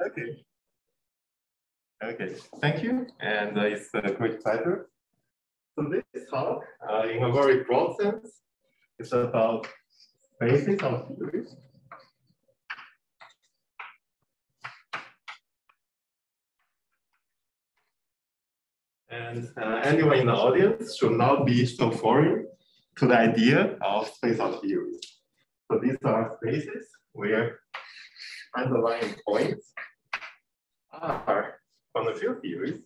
Okay. Okay, thank you. And uh, it's a great pleasure. So this talk, uh, in a very broad sense, is about basis of theories. And uh, anyone in the audience should not be so foreign to the idea of space of theories. So these are spaces where underlying points are from the field theories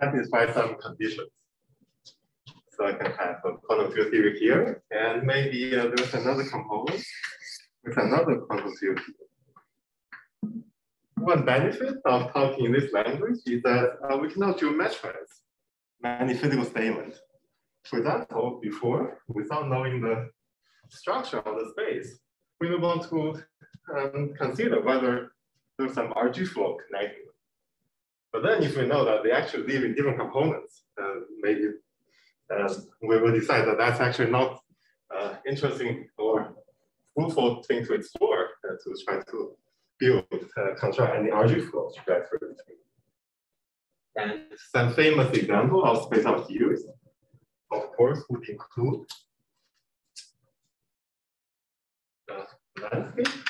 satisfy some conditions. So I can have a quantum field theory here, and maybe uh, there's another component with another quantum field theory. One benefit of talking in this language is that uh, we cannot geometrize many physical statements. For example, before, without knowing the structure of the space, we want to um, consider whether there's some RG flow connecting them. But then if we know that they actually live in different components, uh, maybe uh, we will decide that that's actually not uh, interesting or fruitful thing to explore uh, to try to build, uh, construct any RG flow trajectory. And some famous example of space of theories, of course, would include the landscape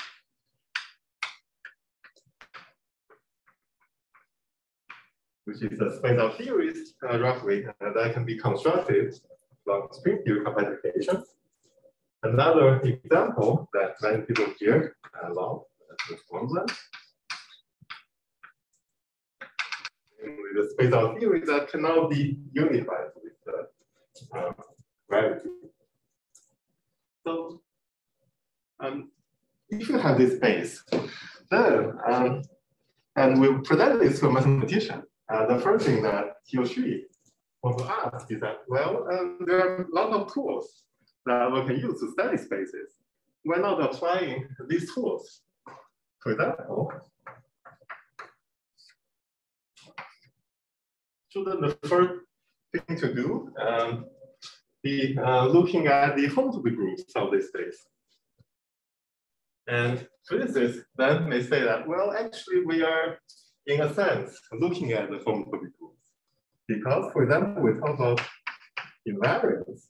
which is a space of theories, uh, roughly, uh, that can be constructed from string theory compactification. Another example that many people here uh, love is formula. With the space of theories that cannot be unified with the uh, gravity. So um, if you have this space, then um, and we present this to a mathematician, uh, the first thing that he or she wants to ask is that, well, um, there are a lot of tools that we can use to study spaces. Why not applying these tools? For example, shouldn't the first thing to do um, be uh, looking at the homotopy groups of this space? And physicists then may say that, well, actually we are in a sense, looking at the homotopy groups. Because, for example, we talk about invariants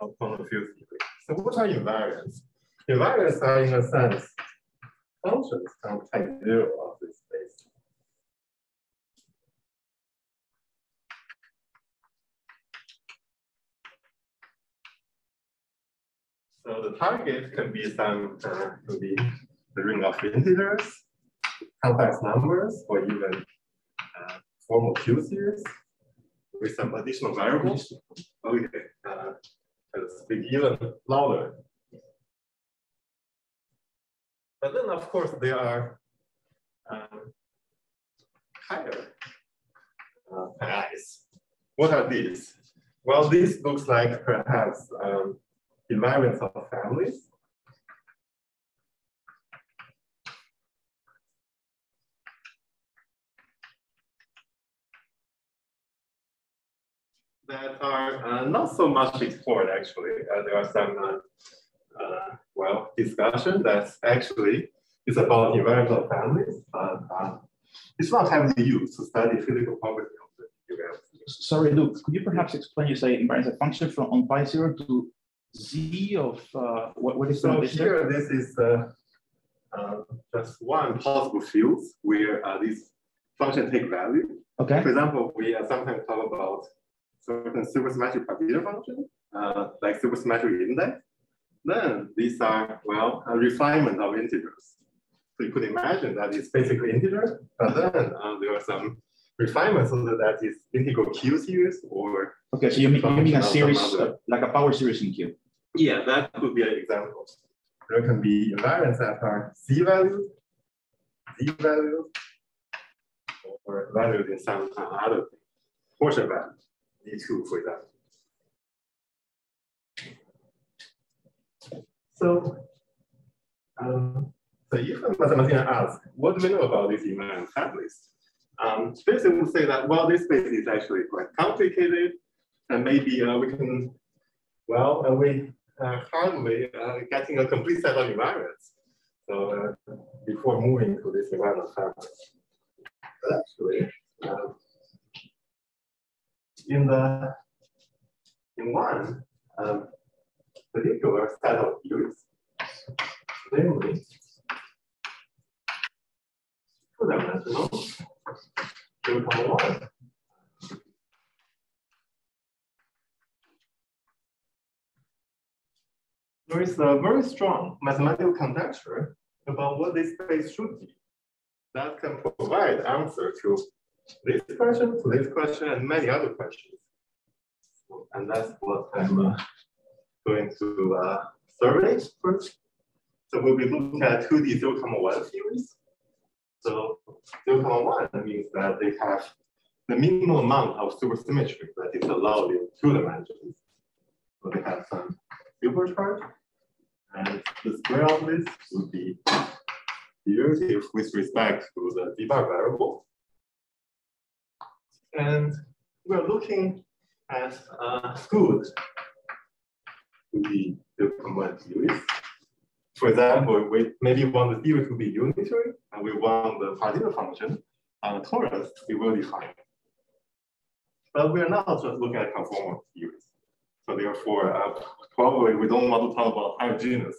of quantum field theory. So what are invariants? Invariants are, in a sense, functions on pi zero of this space. So the target can be some, uh, be the ring of integers, complex numbers or even uh, formal Q series with some additional variables. Okay, uh, let's speak even louder. But then, of course, there are um, higher uh. What are these? Well, this looks like perhaps um, invariants of families. That are uh, not so much explored actually. Uh, there are some, uh, uh well, discussion that's actually is about invariant families, but uh, it's not heavily used to study physical property of the invariant. Sorry, Luke, could you perhaps explain, you say invariance a function from on pi zero to z of, uh, what, what is so here, this is just one possible field where these functions take value. Okay. For example, we sometimes talk about certain supersymmetric partition function, uh, like supersymmetric index, then these are, well, a refinement of integers. So you could imagine that it's basically integer, but then uh, there are some refinements so that that is integral Q series or. Okay, so you mean, you mean a series, uh, like a power series in Q? Yeah, that could be an example. There can be invariants that are C values, Z values, or values in some uh, other torsion values. D2 for that. So, um, so if a mathematician asks, what do we know about these invariant families? Um, basically, will say that, well, this space is actually quite complicated, and maybe uh, we can, well, uh, we uh, hardly uh, getting a complete set of invariants. So uh, before moving to this invariant. But actually, um, in the in one um, particular set of theories, namely two-dimensional comma one. There is a very strong mathematical conjecture about what this space should be that can provide answer to this question, this question, and many other questions. And that's what I'm uh, going to uh, survey first. So we'll be looking at 2D 0, 1 theories. So 0, 1 means that they have the minimal amount of supersymmetry that is allowed in two dimensions. So they have some supercharge, and the square of this would be derivative with respect to the debug variable. And we're looking at uh, good to be the combined series. For example, we maybe want the theory to be unitary, and we want the partition function on a torus to be well defined. But we are not just looking at conformal theories. So therefore, uh, probably we don't want to talk about genus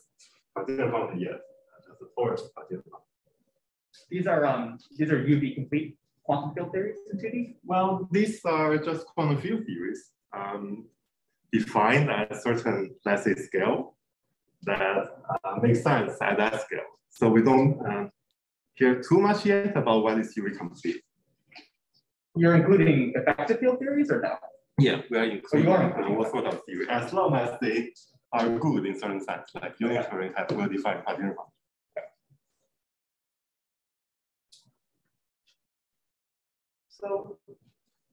partition function yet, just a torus partition function. These are um these are UV complete quantum field theories in 2D? Well, these are just quantum field theories um, defined at a certain, let's say, scale that uh, makes sense at that scale. So we don't uh, care too much yet about what is theory complete. You're including effective field theories or no? Yeah, we are including so are what sort of theory, as long as they are good in certain sense, like unitary have well-defined partition function. So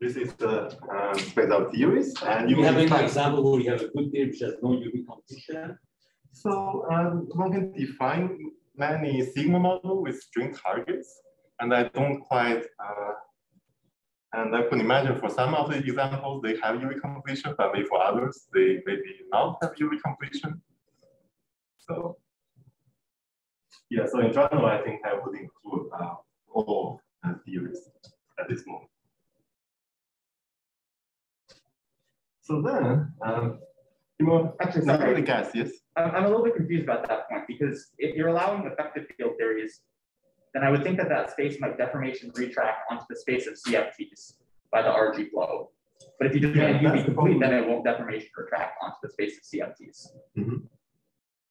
this is the um, space of theories, and You you have can any find- example where you have a good theory which has no UV completion? So um, one can define many sigma model with string targets, and I don't quite. Uh, and I could imagine for some of the examples they have UV completion, but maybe for others they maybe not have UV completion. So yeah, so in general, I think I would include uh, all uh, theories at this moment. So then, um, you know, Actually, sorry. really guess, yes? I'm, a little bit confused about that point because if you're allowing effective field theories, then I would think that that space might deformation retract onto the space of CFTs by the RG flow. But if you demand Yeah, UV complete, then it won't deformation retract onto the space of CFTs.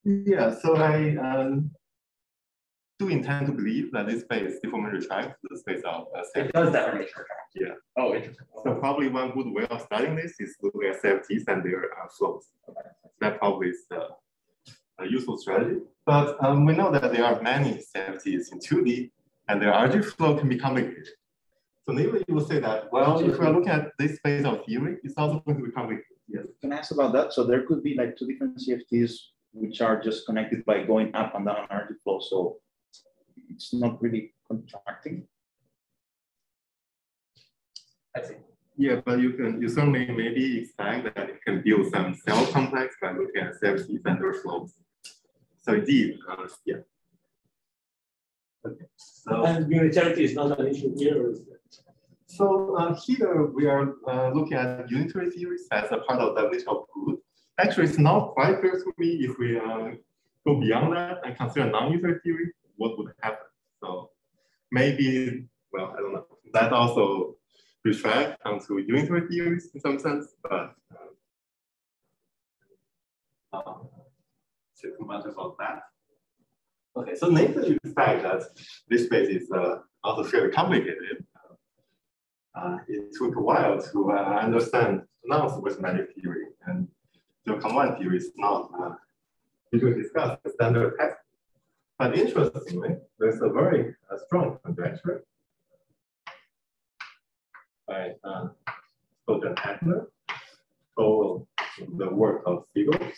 Yeah, so I um, do intend to believe that this space deformation retracts the space of uh, CFTs. does deformation retract. Yeah. Oh, interesting. So probably one good way of studying this is looking at CFTs and their uh, flows. That probably is the, a useful strategy. But um, we know that there are many CFTs in 2D and their RG flow can be complicated. So maybe you will say that, well, if we're looking at this space of theory, it's also going to be complicated. Yes. Can I ask about that? So there could be like two different CFTs which are just connected by going up and down RG flow. So it's not really contracting. I see. Yeah, but you can, you certainly maybe expect that you can build some cell complex by looking at CFTs and their flows. So indeed, uh, yeah. Okay, so, And unitarity is not an issue here. Is it? so uh, here we are uh, looking at unitary theories as a part of the definition of good. Actually, it's not quite clear to me if we uh, go beyond that and consider non-unitary theory, what would happen? So maybe, well, I don't know. That also retract onto unitary theories in some sense, but um, say too much about that. Okay, so Nathan, you expect that this space is uh, also fairly complicated. Uh, it took a while to uh, understand non-supersymmetric theory, and the command theory is not uh, usually discussed in standard text. But interestingly, there's a very uh, strong conjecture by uh, Adler, follow the work of Segal.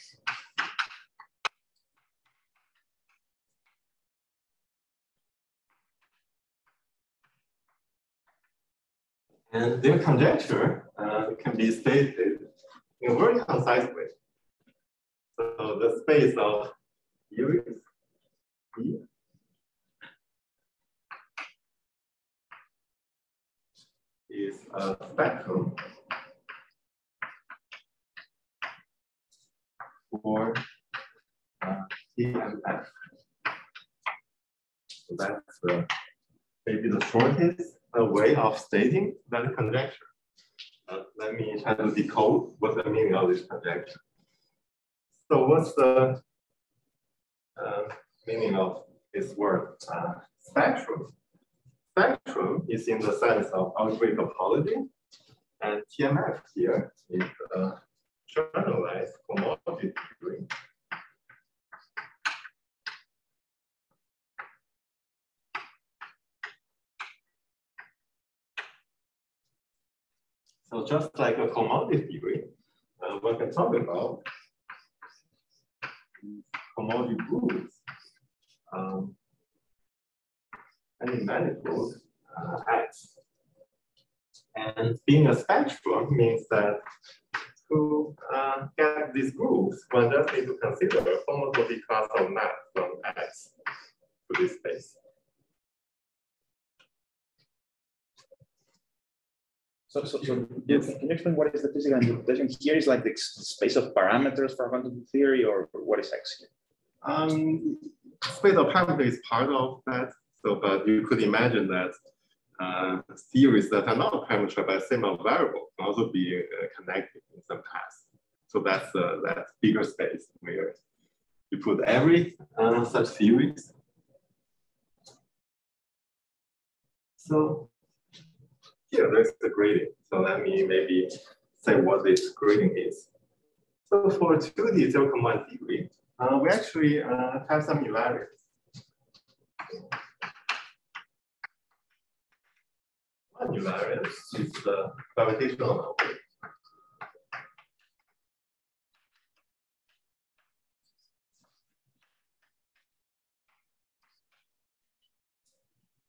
And their conjecture uh, can be stated in a very concise way. So the space of U is is a spectrum for uh, So that's the, maybe the shortest way of stating that conjecture. Uh, let me try to decode what the meaning of this conjecture. So what's the uh, meaning of this word uh, spectrum? Spectrum is in the sense of algebraic topology, and TMF here is a generalized homology theory. So just like a cohomology theory, uh, one can talk about cohomology groups um, any manifold uh, X. And being a spectrum means that to uh, get these groups, one just need to consider a homotopy class of map from X to this space. So, so, so yes. can you explain what is the physical interpretation here? Is like the space of parameters for quantum theory, or what is X here? Um, space of is part of that. So, but you could imagine that uh, theories that are not parameterized by single variable can also be uh, connected in some path. So that's uh, that bigger space where you put every uh, such theories. So here, there's the grading. So let me maybe say what this grading is. So for 2D zero command theory, uh, we actually uh, have some invariants. One invariant is the gravitational number.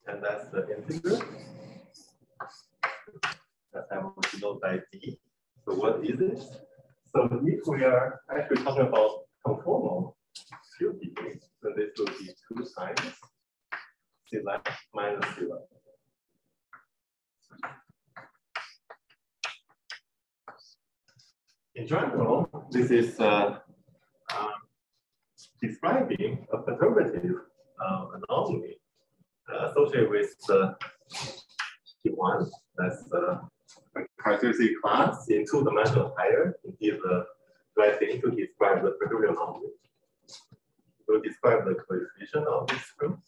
And that's the integer that I want to by D. So what is it? So if we are actually talking about conformal this will be two times C left minus C left. In general, this is uh, um, describing a perturbative uh, anomaly uh, associated with the T1. That's the characteristic class in two dimensional higher. Indeed, the right thing to describe the perturbative anomaly. We'll describe the coefficient of this group.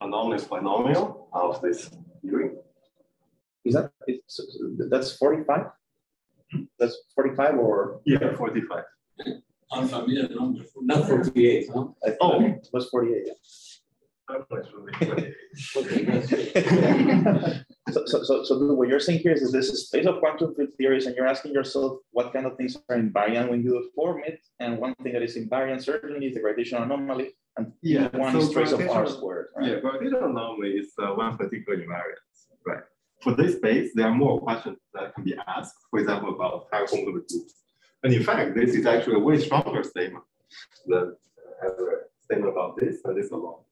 Anomaly polynomial of this theory. Is that it's that's 45? That's 45 or yeah, 45. Unfamiliar number, not 48, huh? Oh, it was 48. So, so, so, so what you're saying here is this is space of quantum field theories, and you're asking yourself what kind of things are invariant when you form it, and one thing that is invariant certainly is the gravitational anomaly, and yeah, one so is trace of R squared. Right? Yeah, gravitational anomaly is uh, one particular invariant, right? For this space, there are more questions that can be asked, for example, about time homotopy groups. And in fact, this is actually a way stronger statement than uh, statement about this and this alone.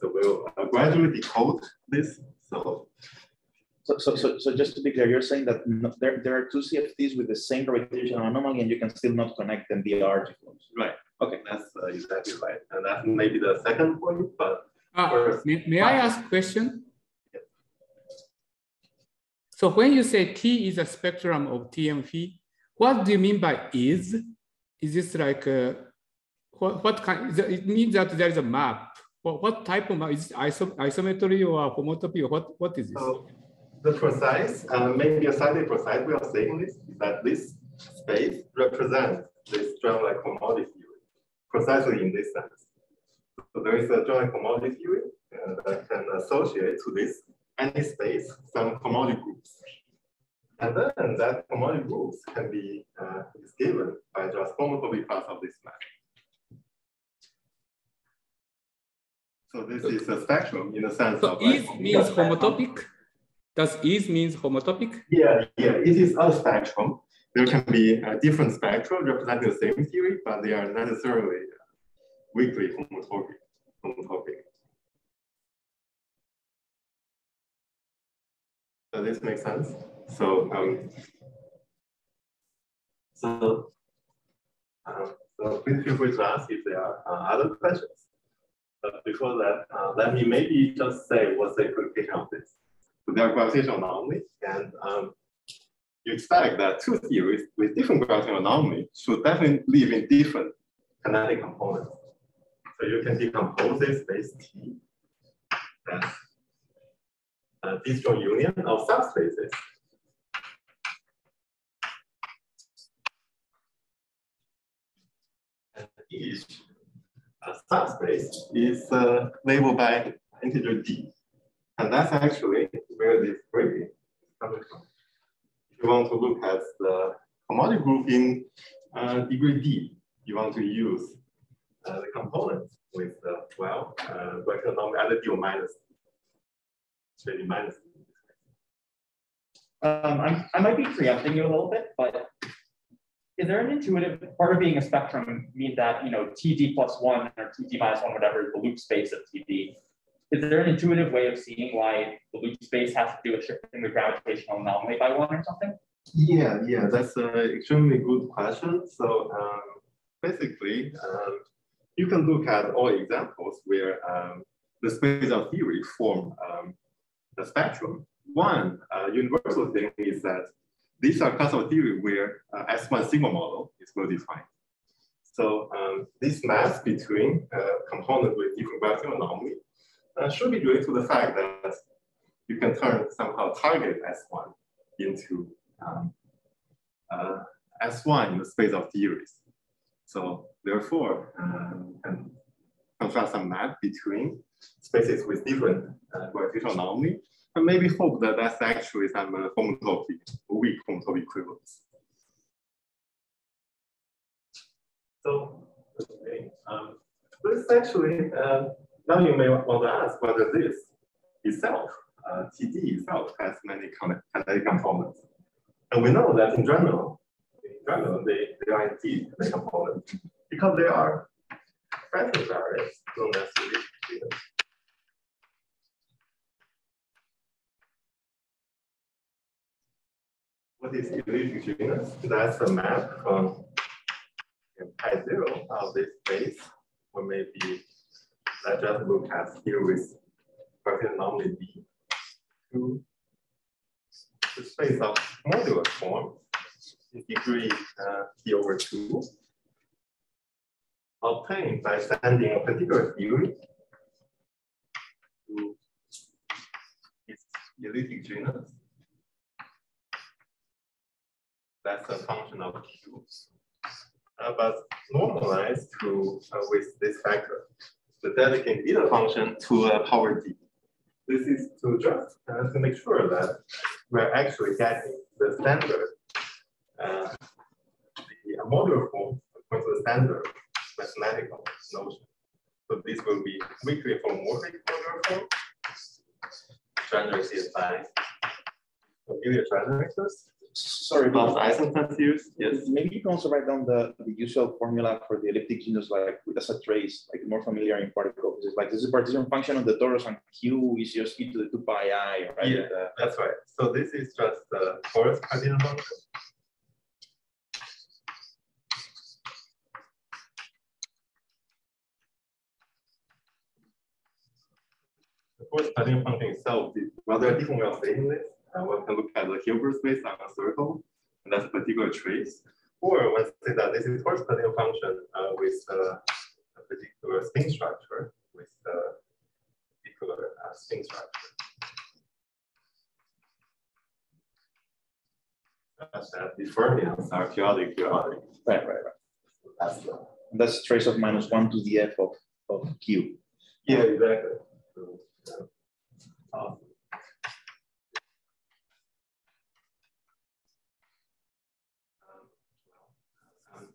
So we'll uh, gradually decode this. So, so, so, so, so just to be clear, you're saying that no, there, there are two CFTs with the same gravitational anomaly and you can still not connect them via RG flows. Right. Okay, that's uh, exactly right. And that's maybe the second point, but uh, first, may, may I ask a question? Yes. So when you say T is a spectrum of TMF, what do you mean by is? Is this like, a, uh, what, what kind, it means that there is a map what, what type of is iso, isometry or homotopy or what, what is this? So the precise, uh, maybe a slightly precise way of saying this is that this space represents this like homology theory, precisely in this sense. So there is a like homology theory uh, that can associate to this any space some homology groups. And then that homology groups can be uh, given by just homotopy class of this map. So this is a spectrum in the sense so of. So like, means homotopic. Does is means homotopic? Yeah, yeah. It is a spectrum. There can be a different spectrum representing the same theory, but they are not necessarily weakly homotopic. homotopic. Does this make sense? So, um, so, uh, so please feel free to ask if there are uh, other questions. But before that, uh, let me maybe just say what's the implication of this. So there are gravitational anomalies, and um, you expect that two theories with different gravitational anomalies should definitely live in different connected components. So you can decompose this space T as a disjoint union of subspaces. And each uh, subspace is uh, labeled by integer d. And that's actually where this gradient is coming from. If you want to look at the homology group in uh, degree d, you want to use uh, the components with the, well, uh, vector norm either d or minus, minus. Um, I'm, I might be preempting you a little bit, but is there an intuitive part of being a spectrum mean that you know TD plus one or TD minus one, whatever is the loop space of TD? Is there an intuitive way of seeing why the loop space has to do with shifting the gravitational anomaly by one or something? Yeah, yeah, that's an extremely good question. So um, basically, um, you can look at all examples where um, the of theory form um, the spectrum. One uh, universal thing is that these are class of theory where uh, S1 sigma model is well defined. So um, this mass between uh, components with different gravitational anomaly uh, should be due to the fact that you can turn somehow target S1 into um, uh, S1 in the space of theories. So therefore, um, can construct some map between spaces with different uh, gravitational anomaly, and maybe hope that that's actually some uh, homotopy, weak homotopy equivalence. So, okay, um, this actually, uh, now you may want to ask whether this itself, uh, TD itself, has many connected components. And we know that in general, in general, they, they are indeed components because they are Franklin variables known as What is elliptic genus? That's a map from pi zero of this space, or maybe let's just look at here with Gaussian anomaly D to the space of modular form is degree uh, t over two obtained by sending a particular theory to its elliptic genus. That's a function of Q. Uh, but normalized to uh, with this factor, the be beta function to a power d. This is to just uh, to make sure that we're actually getting the standard, uh, the modular form to the standard mathematical notion. So this will be weakly holomorphic modular form, generated by familiar generators. Sorry, but Eisenstein series, yes. maybe you can also write down the, the usual formula for the elliptic genus, like with as a trace, like more familiar in particles. It's like this is a partition function of the torus and Q is just e to the two pi i, right? Yeah. Uh, That's right. So this is just the torus partition function. The torus partition function itself is well, there different ways of stating this. Uh, one can look at the Hilbert space on a circle, and that's a particular trace. Or one say that this is torus partition function uh, with uh, a particular string structure with a particular uh, string structure. Such that the fermions are periodic periodic. right, right, right. That's the that's a trace of minus one to the f of, of Q. Yeah, exactly. So, yeah. Awesome. Um, well, um,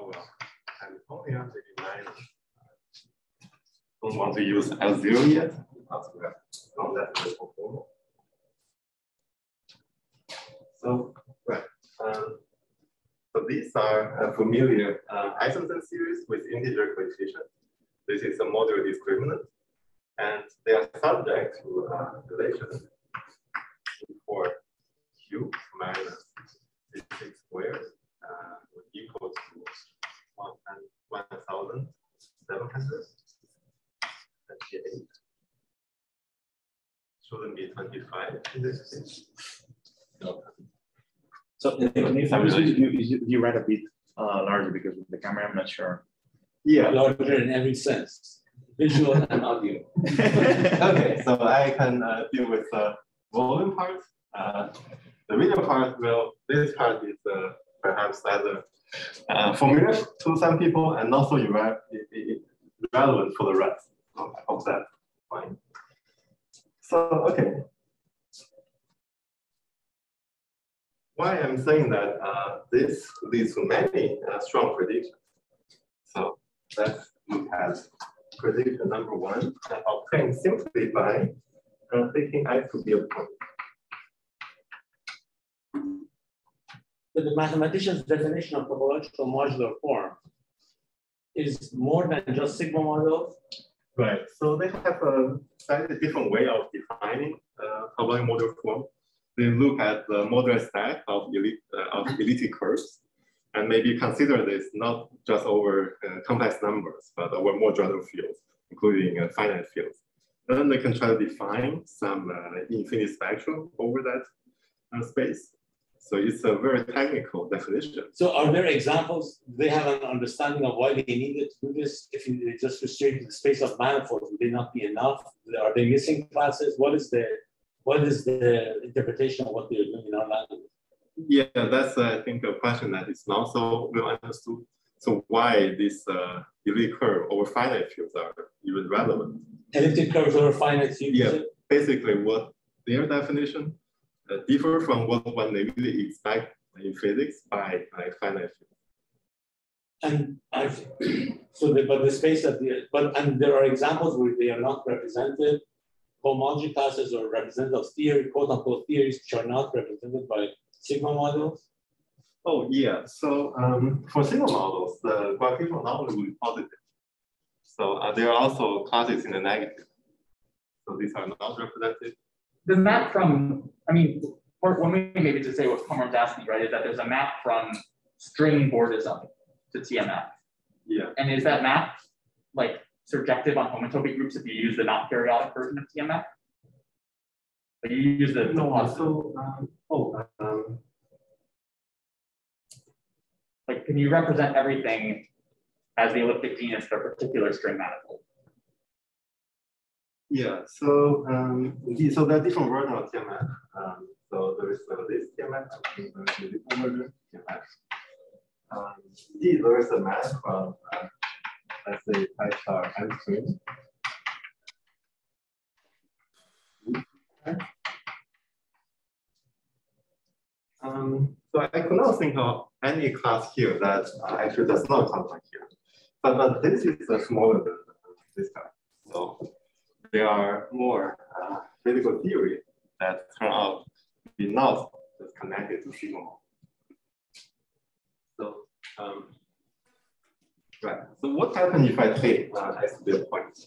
Well, California, maybe nine. Don't want to use L zero yet, because we for. So, right, um, so these are uh, familiar uh, Eisenstein series with integer coefficient. This is a modular discriminant, and they are subject to uh, relation u minus six squared uh, would equal to one one thousand seven hundred twenty-eight. Shouldn't be twenty-five in this case. So you, you, you write a bit uh, larger because with the camera, I'm not sure. Yeah. Larger in every sense, visual and audio. okay, so I can uh, deal with the volume part. Uh, the video part will, this part is uh, perhaps either uh, familiar to some people and also irre relevant for the rest. So hope that's fine. So, okay. Why I'm saying that uh, this leads to many uh, strong predictions. So let's look at prediction number one, obtained simply by uh, taking i to be a point. But the mathematician's definition of topological modular form is more than just sigma model. Right. So they have a slightly different way of defining uh, topological modular form. They look at the modular stack of, elite, uh, of elliptic curves and maybe consider this not just over uh, complex numbers, but over more general fields, including uh, finite fields. Then they can try to define some uh, infinite spectrum over that uh, space. So it's a very technical definition. So are there examples, they have an understanding of why they needed to do this? If you just restrict the space of manifolds, would they not be enough? Are they missing classes? What is the what is the interpretation of what they're doing in our language? Yeah, that's uh, I think a question that is not so well understood. So why this uh, elliptic curve over finite fields are even relevant? Elliptic curves over finite fields. Yeah, basically what their definition uh, differ from what one really expect in physics by like finite fields. And I've, so, the, but the space that the, but and there are examples where they are not represented homology classes or representative theory, quote unquote theories, which are not represented by sigma models? Oh, yeah. So um, for sigma models, the gravitational anomaly will be positive. So uh, there are also classes in the negative. So these are not represented. The map from, I mean, one way maybe to say what Comer's asking, right, is that there's a map from string Bordism to TMF. Yeah. And is that map like surjective on homotopy groups if you use the not periodic version of TMF? But you use the no, so um, oh um, like can you represent everything as the elliptic genus for a particular string manifold? Yeah, so um, so there are different versions of TMF. Um, so there is uh, this TMF, there is this version TMF. Um, indeed, there is a map from uh, let's say pi star m string. Um, so I could not think of any class here that uh, actually does not come from here. But, but this is a smaller than this guy. So there are more uh, physical theory that turn out to be not just connected to sigma. So um, right. So what happens if I take uh, x to a point?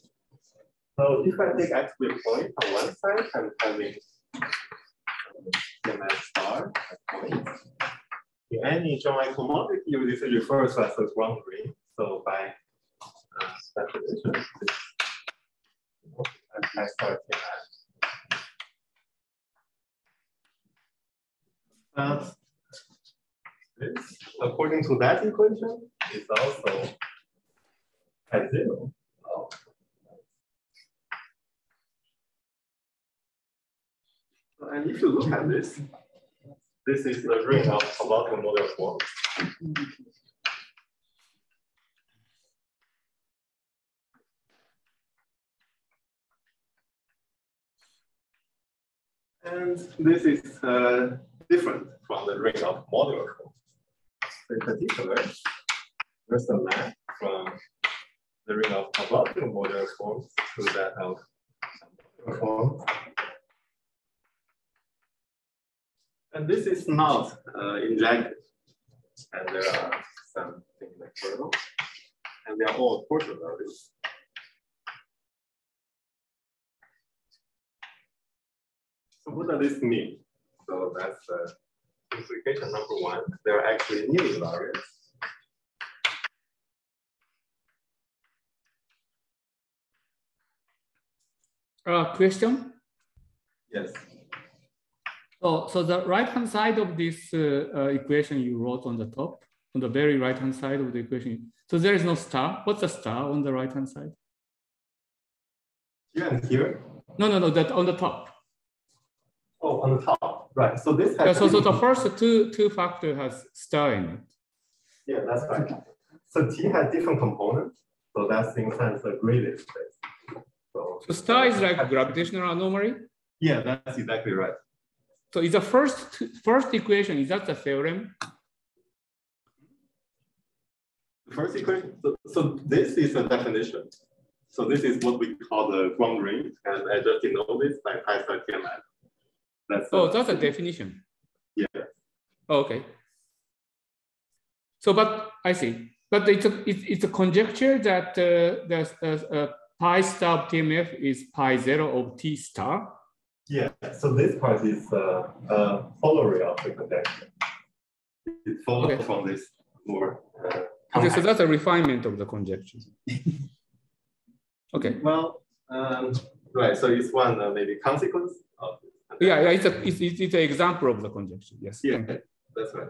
So if I take x to a point on one side, I'm having TMF star point. In any geometric homology, this refers to as a ground ring. So by uh, definition, I start uh, this, according to that equation, is also at zero. Oh. And if you look at this, this is the ring of topological modular form. And this is uh, different from the ring of modular form. In particular, there's a map from the ring of topological modular forms to that of form. And this is not uh, injected. And there are some things like kernel. And they are all torsion values. So what does this mean? So that's uh, implication number one, there are actually new invariants. Uh, question? Yes. Oh, so the right-hand side of this uh, uh, equation you wrote on the top, on the very right-hand side of the equation. So there is no star. What's the star on the right-hand side? Here and here. No, no, no, that on the top. On the top, right. So this has Yeah, so, so the first two, two factor has star in it. Yeah, that's right. So T has different components. So that's in sense a graded space. So, So star is like gravitational anomaly. yeah, that's exactly right. So is the first first equation, is that the theorem? First equation, so, so this is a definition. So this is what we call the ground ring, and I just denote this by pi star TMF. That's Oh, uh, that's a definition. Yeah. Oh, okay. So, but I see. But it's a it's, it's a conjecture that uh, the uh, uh, pi star of TMF is pi zero of T star. Yeah, so this part is uh, uh, corollary of the conjecture. It follows Okay. from this more. Uh, Okay, so that's a refinement of the conjecture. okay. well, um, right. So it's one uh, maybe consequence of this. Yeah, yeah, it's a it's, it's, it's an example of the conjecture. Yes. Yeah, that's right.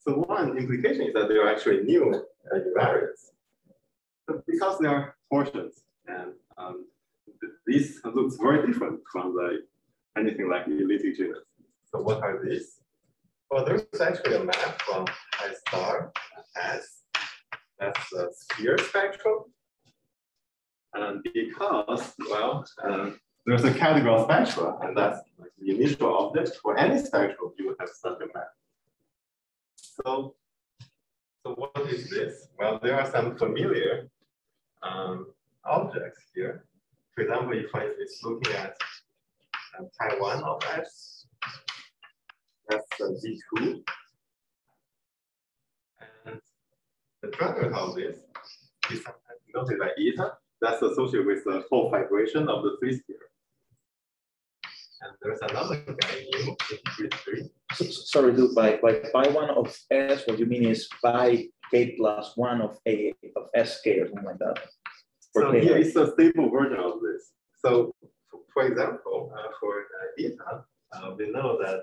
So one implication is that there are actually new uh, invariants. But because they are torsions, and um, this looks very different from the anything like elliptic genus. So what are these? Well, there's actually a map from I star as that's a sphere spectrum. And because, well, um, there's a category of spectra, and that's like the initial object. For any spectrum, you have such a map. So, so what is this? Well, there are some familiar um, objects here. For example, if I is looking at um, pi one of S, that's uh, Z2. And the product of this is sometimes denoted by eta. That's associated with the Hopf fibration of the three sphere. And there's another guy, mu, with three. So- so- Sorry, Luke, by, by pi one of S, what you mean is pi k plus one of A of SK or something like that. So K, here right? a stable version of this. So for example, uh, for uh, eta, uh, we know that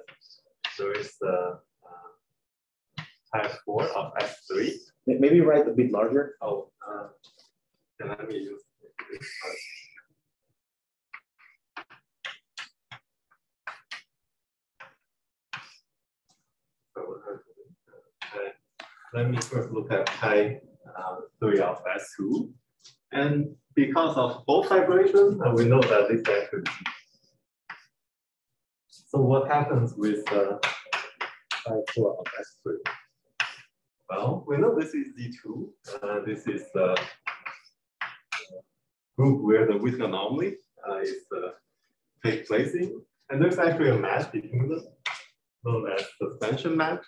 there is uh, uh, pi four of S3. Maybe write a bit larger. Oh, uh, let me use this part. So, uh, uh, let me first look at pi uh, three of S2. And because of Hopf fibrations, uh, we know that this actually. So what happens with uh, four of S3? Well, we know this is Z2. Uh, this is the group where the Witten anomaly uh, is uh, take place in. And there's actually a match between them, known as suspension match.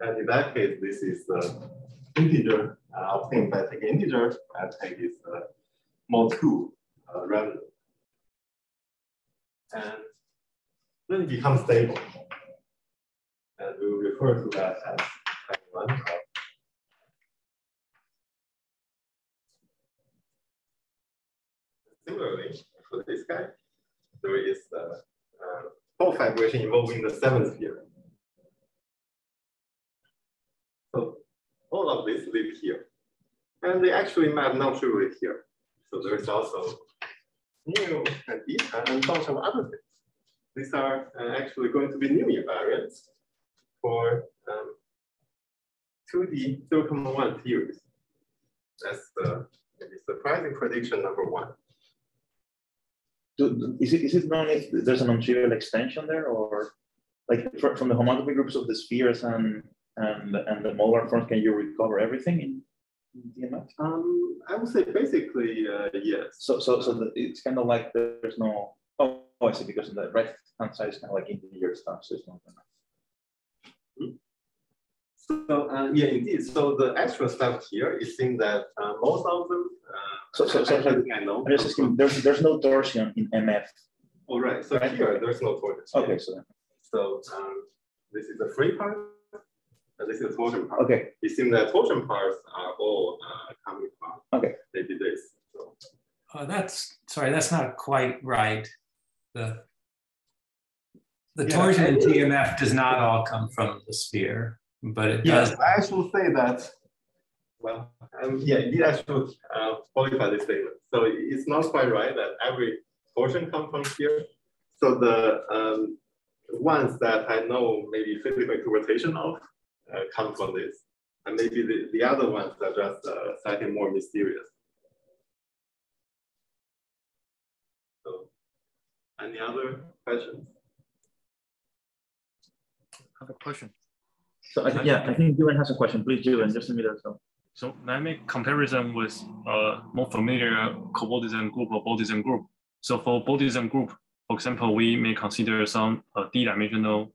And in that case, this is the integer uh, obtained by taking integer and take this uh, mod 2 uh, revenue. And then it becomes stable. And we will refer to that as pi 1 Similarly, for this guy, there is the uh, Hopf fibration involving the seventh sphere. So all of this live here. And they actually map non-trivially here. So there's also new and beta and a bunch of other things. These are uh, actually going to be new invariants for um, 2D 0.1 theories. That's the maybe surprising prediction number one. Do- Is it, is it known if there's a non-trivial extension there or like from the homotopy groups of the spheres and, and, and the modular forms, can you recover everything in in TMF? Um, I would say basically uh, yes. So, so, so the- it's kind of like there's no, oh, I see, because the right hand side is kind of like integer stuff, so it's not. enough. So uh, yeah, indeed. So the extra stuff here is saying that uh, most of them. Uh, So- so- so- I, I know. I'm just asking, there's, there's no torsion in MF. All right. So Right. here there's no torsion. Okay, so So um, this is the free part, this is the torsion part. Okay. It seems that torsion parts are all uh, coming from Okay. maybe this. So Uh, that's, sorry, that's not quite right. The, the Yeah. torsion in TMF does not all come from the sphere, but it does. yes, I should say that. Well, um, yeah, indeed, I should uh, qualify this statement. So it's not quite right that every torsion comes from here. So the um, ones that I know maybe physical interpretation of uh, come from this. And maybe the, the other ones are just uh, slightly more mysterious. So any other questions? I have a question. So I, yeah, I think Julian has a question. Please, Julian, just let me know. So. So let me comparison with a more familiar cobordism group or bordism group. So for bordism group, for example, we may consider some uh, d-dimensional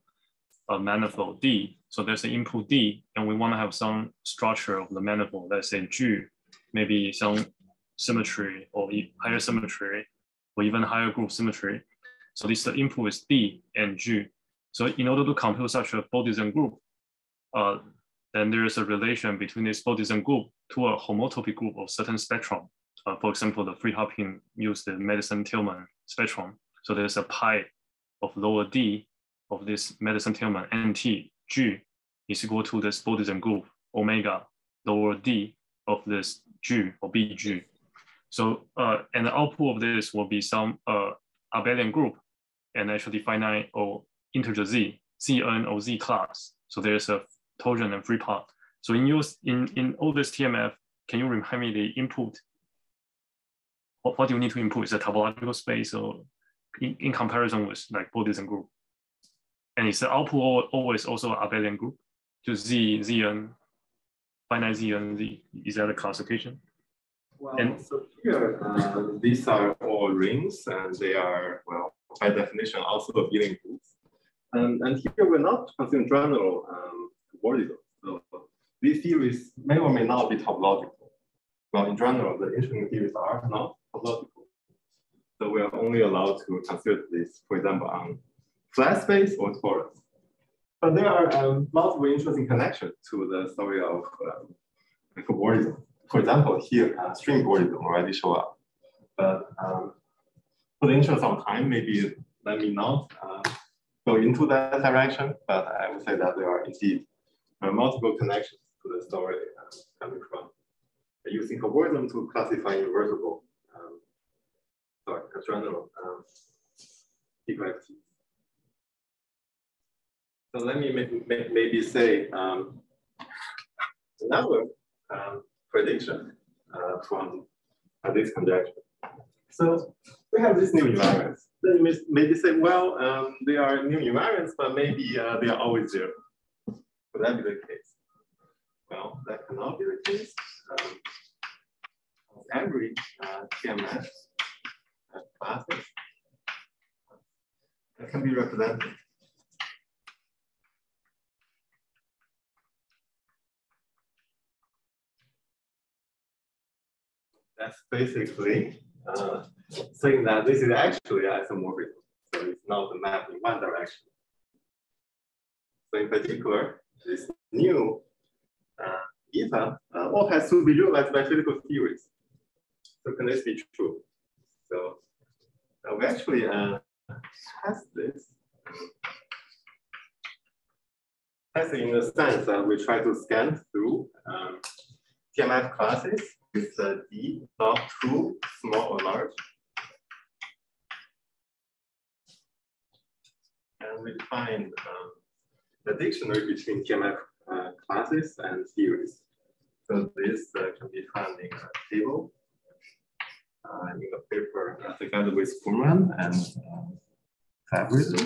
uh, manifold D. So there's an input D, and we want to have some structure of the manifold, let's say G, maybe some symmetry or higher symmetry, or even higher group symmetry. So this the input is D and G. So in order to compute such a bordism group, uh, then there is a relation between this bordism group to a homotopy group of certain spectrum. Uh, for example, the Freed-Hopkins used the Madsen-Tillmann spectrum. So there's a pi of lower D of this Madsen-Tillmann NT G is equal to this bordism group omega lower D of this G or BG. So uh, and the output of this will be some uh, abelian group and actually finite or integer Z, Cn or Z class. So there's a torsion and free part. So in use in, in all this TMF, can you remind me the input? What, what do you need to input? Is a topological space or in, in comparison with like bordism group? And is the output always also abelian group? To Z, Zn, finite Zn, Z. Is that a classification? Well, And- so here, uh, these are all rings and they are, well, by definition, also abelian groups. And, and here we're not considering general um, vertical. So these theories may or may not be topological. Well, in general, the interesting theories are not topological. So we are only allowed to consider this, for example, on flat space or torus. But there are um, multiple interesting connections to the story of um, cobordism. For example, here, uh, string cobordism already show up. But um, for the interest of time, maybe let me not uh, go into that direction, but I would say that there are indeed uh, multiple connections to the story uh, coming from using cobordism to classify invertible, um, sorry, general um, equality. So let me may- may- maybe say um, another um, prediction uh, from this conjecture. So we have these new invariants. Then you may maybe say, well, um, they are new invariants, but maybe uh, they are always zero. Would that be the case? Well, that cannot be the case. Um, every uh, TMF classes that can be represented. That's basically uh, saying that this is actually isomorphism. So it's not a map in one direction. So in particular, this new uh, eta uh, all has to be realized by physical theories. So can this be true? So uh, we actually uh, test this. Test in the sense that we try to scan through um, TMF classes with uh, D not too small or large. And we find um, the dictionary between TMF uh, classes and theories. So this uh, can be found in a table uh, in a paper uh, together with Fuhrman and um, Fabrizio.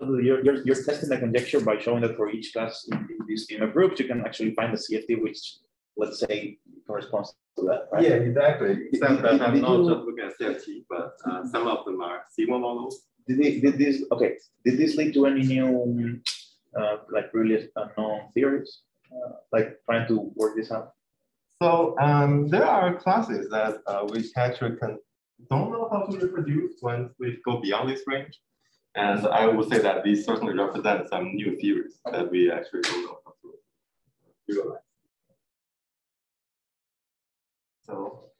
You're, you're, you're testing the conjecture by showing that for each class in, in this scheme of groups, you can actually find the CFT which, let's say, corresponds to that, right? Yeah, exactly. Except that Did- I'm not you- just looking at CFT, but uh, some of them are Sigma models. Did, they, did this, okay, did this lead to any new uh, like really unknown theories, uh, like trying to work this out? So um, there are classes that uh, we actually can don't know how to reproduce when we go beyond this range. And I would say that these certainly represent some new theories that we actually don't know how to realize. So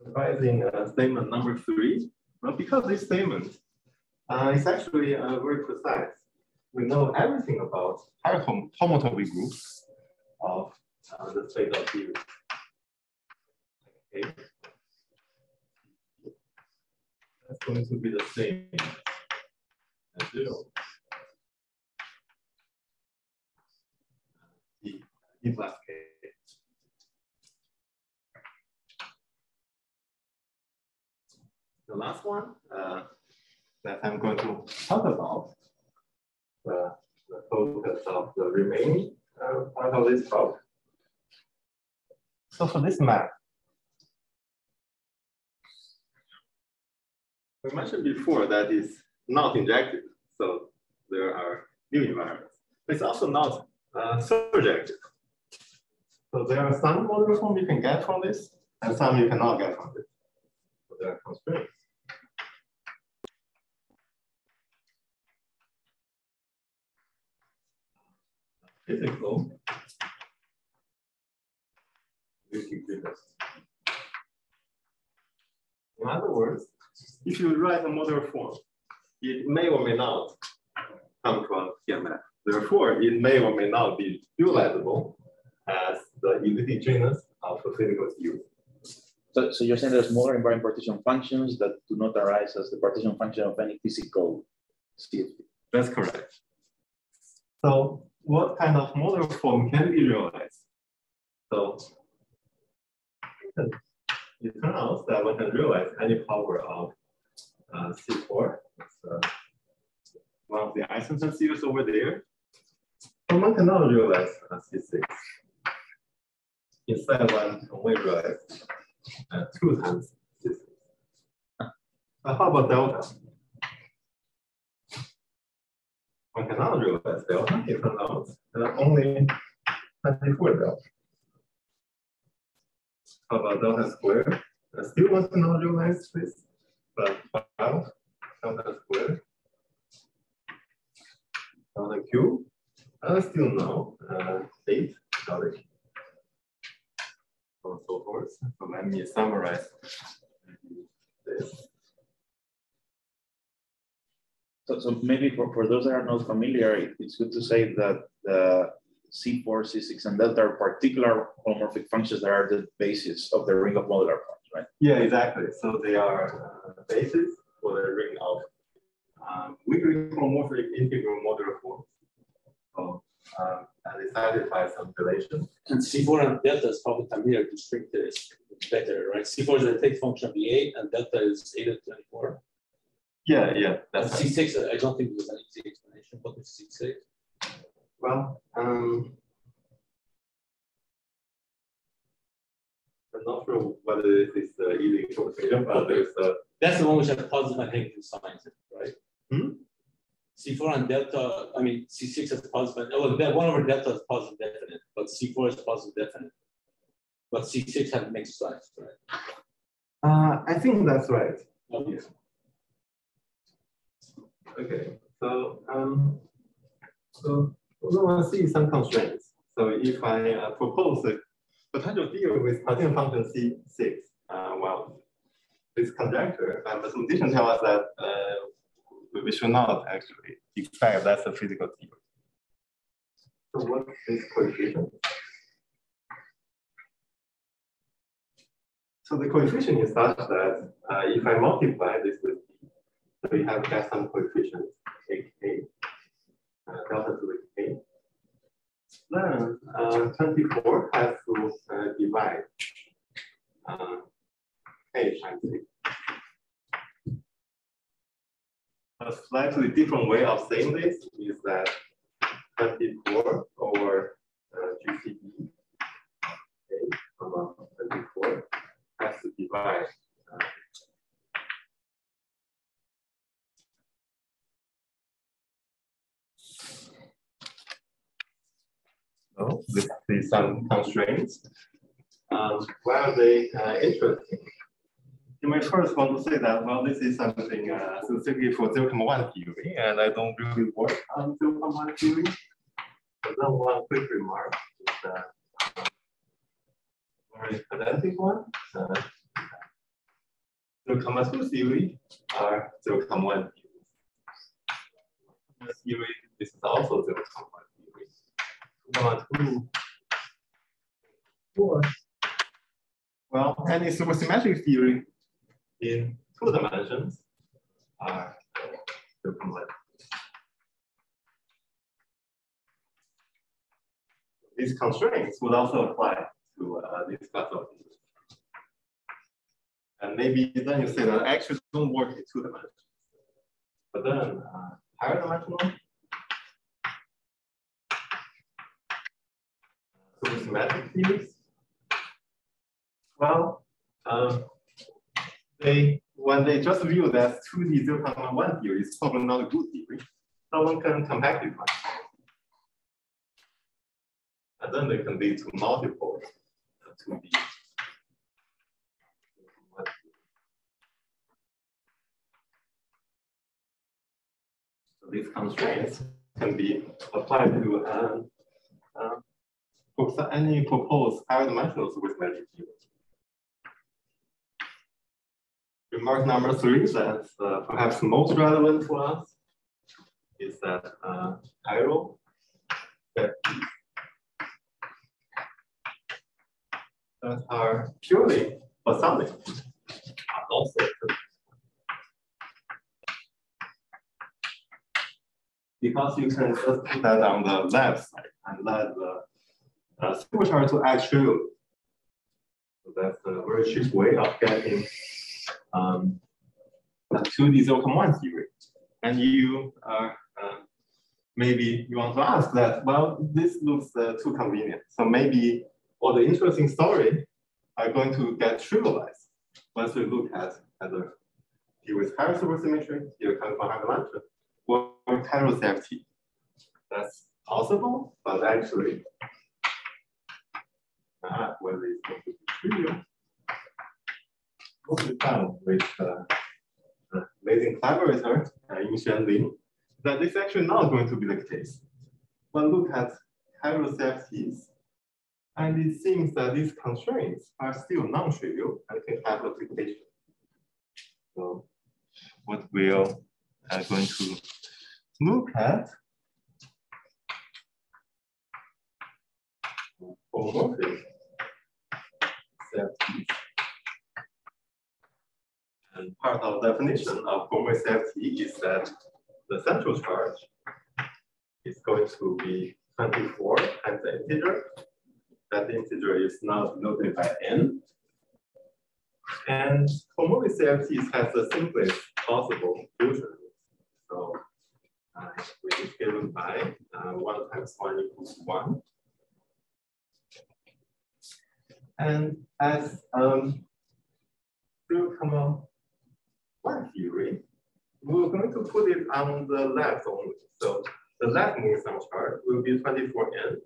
revising uh, statement number three, well, because this statement uh, is actually uh, very precise. We know everything about hom homotopy groups of uh, the state of theory. Okay. That's going to be the same as zero. D, D plus K. The last one uh, that I'm going to talk about, the, the focus of the remaining uh, part of this problem. So for this map, we mentioned before that it's not injected, so there are new invariants. It's also not uh. So there are some modular form you can get from this, and some you cannot get from this. So there are constraints. Physical. In other words, if you write a modular form, it may or may not come from TMF. Therefore, it may or may not be realizable as the Witten genus of a physical theory. So, so you're saying there's more invariant partition functions that do not arise as the partition function of any physical CFT. That's correct. So what kind of modular form can be realized? So it turns out that one can realize any power of uh, E4. That's uh, one of the Eisenstein series over there. But one cannot realize uh, E6. Instead, one only realize uh, two times E6. Uh, how about delta? One cannot realize delta. It turns out uh, only 24 delta. How about delta squared? Uh, still one cannot realize this 12 delta squared delta cube, uh, still no, uh, 8 delta cube. And so forth. So let me summarize this. So, so maybe for, for those that are not familiar, it, it's good to say that the E4, E6, and delta are particular holomorphic functions that are the basis of the ring of modular right? Yeah, exactly. So they are uh, basis for the ring of um, weakly holomorphic integral modular forms. So um, and it satisfies some relation. And E4 and delta is probably familiar to string this better, right? E4 is a theta function of E8 and delta is 8 of 24. Yeah, yeah, And that's E6, I don't think there's an easy explanation. What is E6? well. Um, I'm not sure whether this is uh, easy interpretation, but there's a That's the one which has positive and negative signs, right? Hmm? E4 and delta, I mean, E6 has positive, that one over delta is positive definite, but E4 is positive definite. But E6 has mixed signs, right? Uh, I think that's right. Okay. Okay, so um, so we want to see some constraints. So if I uh, propose a potential theory with partition function E6, uh, well, this conjecture and mathematician tell us that uh, we- should not actually expect that's a physical theory. So what is coefficient? So the coefficient is such that uh, if I multiply this with b, so we have just some coefficient, aka uh, delta to the k. Then uh, 24 has to uh, divide uh, k times a. A slightly different way of saying this is that 24 over uh, GCD comma 24 has to divide uh, see some constraints. Um, why are they uh, interesting? You may first want to say that, well, this is something uh, specifically for 0, 0.1 theory, and I don't really work on 0, 0.1 theory. But then one quick remark is that uh, very pedantic one. Uh, 0, 0.2 theory are 0, 0.1 theory. theory. This is also 0, 0.1 theory. 2, well, any supersymmetric theory in two dimensions are. These constraints would also apply to uh, this class of theory. And maybe then you say that actually don't work in two dimensions. But then uh, higher dimensional theories well, um, they when they just view that 2D 0.1 theory is probably not a good theory, someone can compactify. And then they can lead to multiple 2D. So these constraints can be applied to um, uh, any proposed higher dimensional supersymmetric theory. Remark number three that's uh, perhaps most relevant to us is that uh, chiral that are purely bosonic are also because you can just put that on the left side and let the uh, supercharge to act trivially. So that's a very cheap way of getting um, to the 0.1 theory. And you uh, uh, maybe you want to ask that, well, this looks uh, too convenient. So maybe all the interesting story are going to get trivialized once we look at either deal with higher supersymmetry, either coming from dimension, or CFT. That's possible, but actually, uh, whether it's going to be trivial what we found with uh, amazing collaborator uh, Ying-Hsuan Lin, that is actually not going to be the case. One look at CFTs, and it seems that these constraints are still non-trivial and can have application. So what we are going to look at holomorphic And part of the definition of Gomer CFT is that the central charge is going to be 24 times the integer. That integer is now denoted by n. And holomorphic CFT has the simplest possible fusion. So uh, which is given by uh, 1 times 1 equals 1. And as um, 0, one theory, we're going to put it on the left only. So the left moving central charge will be 24n.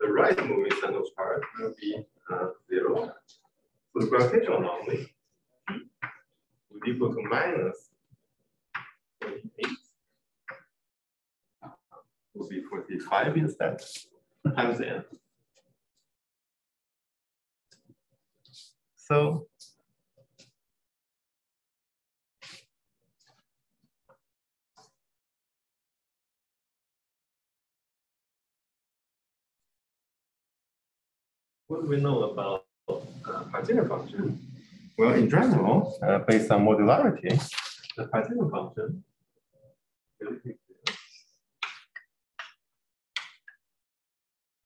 The right moving central charge will be uh, zero. So the gravitational anomaly will equal to minus 28. Will be 45 instead times n. So what do we know about uh, partition function? Well, in general, uh, based on modularity, the partition function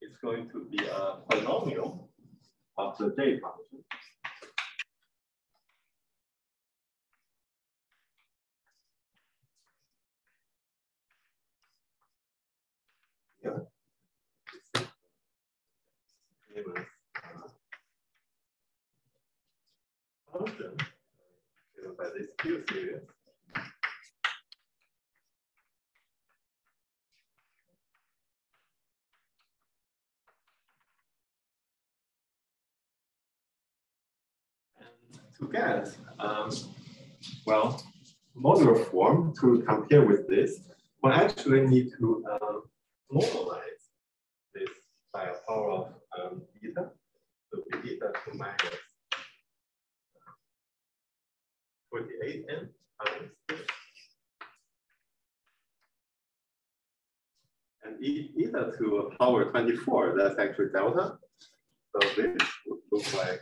is going to be a polynomial of the J function. came by this Q series. And to get, um, well, modular form to compare with this, we actually need to um, normalize this by a power of um, eta. So eta to minus 28n times this. And e eta to power 24, that's actually delta. So this would look like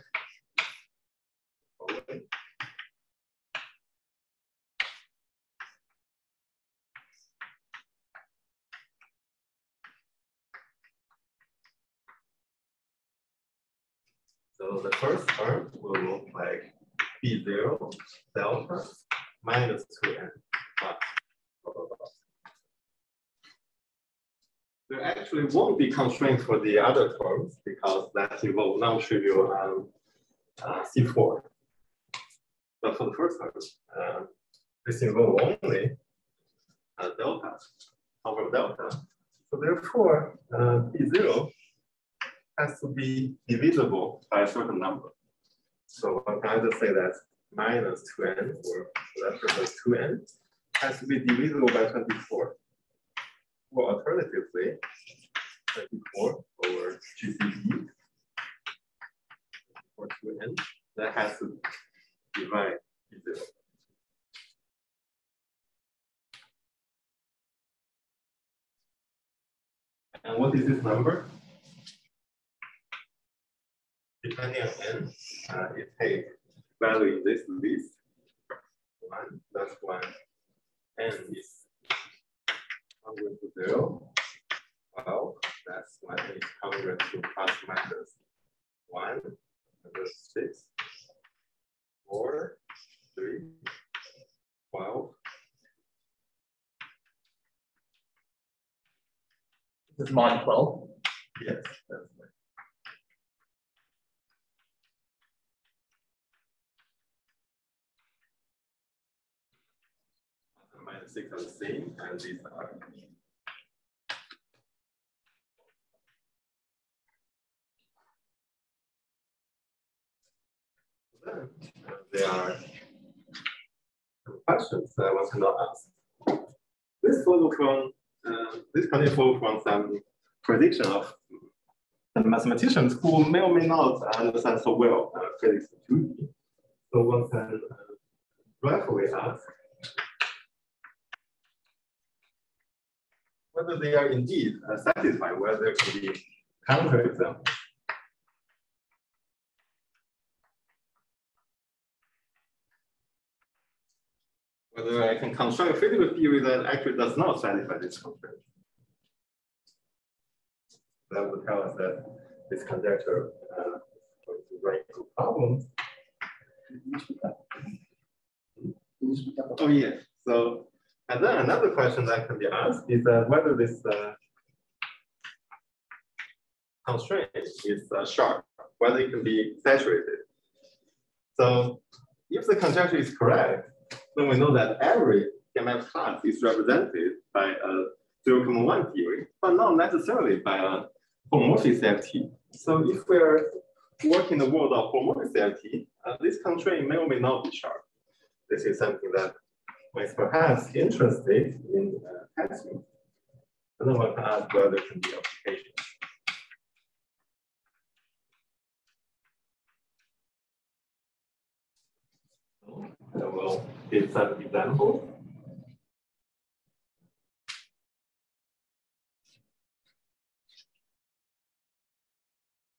So the first term will look like B0 delta minus 2n plus blah, blah, blah. There actually won't be constraints for the other terms because that involve non-trivial um, uh, E4. But for the first term, uh, this involve only uh, delta, over delta. So therefore, uh, B0 has to be divisible by a certain number. So I can either say that minus 2n or that equals 2n has to be divisible by 24. Or alternatively, 24 over GCD or 2n, that has to divide B0. And what is this number? Depending on n, uh, it takes value in this list. One, that's one. n is congruent to zero. Well, that's one is congruent to plus minus one, and six, four, three, twelve. This is mod 12. Yes, that's six are and these are. There are questions that I know ask. This follow from uh, this can follow from some prediction of the mathematicians who may or may not understand so well uh, physics 2D. So one can uh, rightfully ask whether they are indeed uh, satisfied, whether there can be counterexamples. Whether I can construct a physical theory that actually does not satisfy this constraint. That would tell us that this conjecture uh, going to run into problems. Oh yeah, so and then another question that can be asked is uh, whether this uh, constraint is uh, sharp, whether it can be saturated. So if the conjecture is correct, then we know that every TMF class is represented by a 0.1 theory, but not necessarily by a holomorphic CFT. So if we're working in the world of holomorphic CFT, uh, this constraint may or may not be sharp. This is something that is perhaps interested in uh, testing. And then one can ask whether there can be applications. I will give some examples.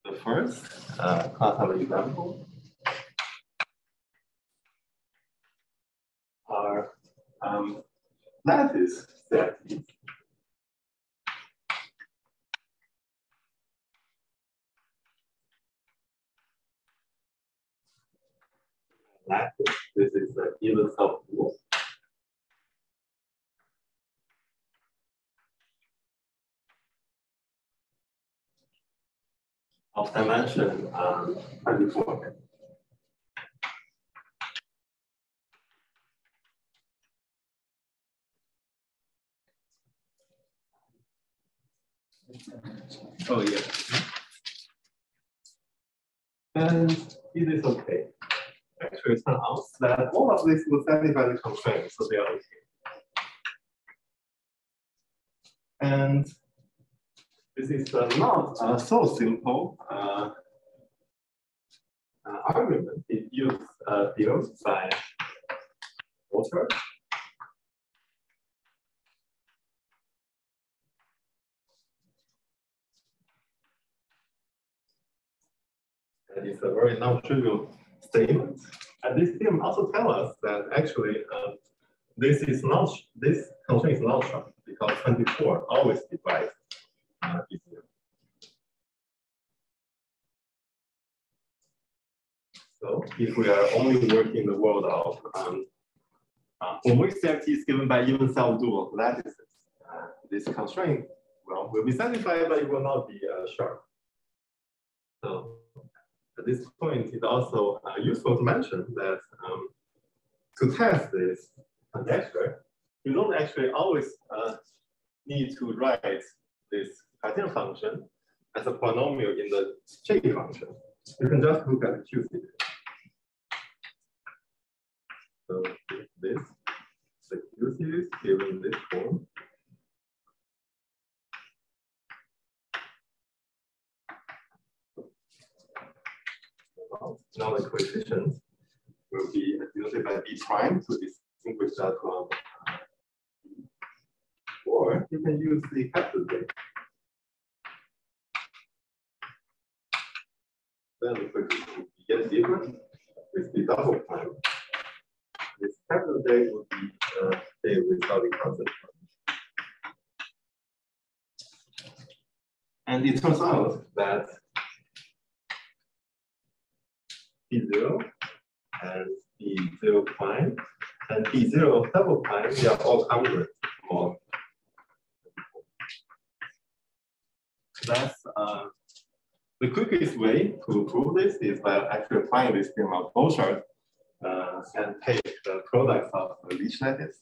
The first uh, class example are um, setting. Lattice, this is the even subpool. Of dimension um, 24. Oh, yeah. And it is okay. actually turn out that all of this will satisfy the constraint, so they are okay. And this is uh, not uh, so simple uh, uh argument. It uses uh, fields by water. And it's a very non-trivial statement. And this theorem also tells us that actually um, this is not this constraint is not sharp because 24 always divides uh, So if we are only working in the world of um, uh, holomorphic CFT is given by even self-dual lattices, uh, this constraint well will be satisfied, but it will not be uh, sharp. This point, it's also uh, useful to mention that um, to test this conjecture, you don't actually always uh, need to write this partition function as a polynomial in the J function. You can just look at the Q series. So this, the Q series given this form. Now the coefficients will be denoted by B prime to distinguish that from or you can use the capital J. Then the if we get different with the double prime, this capital J will be uh, J without the constant. And it turns out that B0 and P0 prime and P0 double prime, they are all congruent for that's uh, the quickest way to prove this is by actually applying this theorem of Borcherds uh, and take the product of the Leech lattice.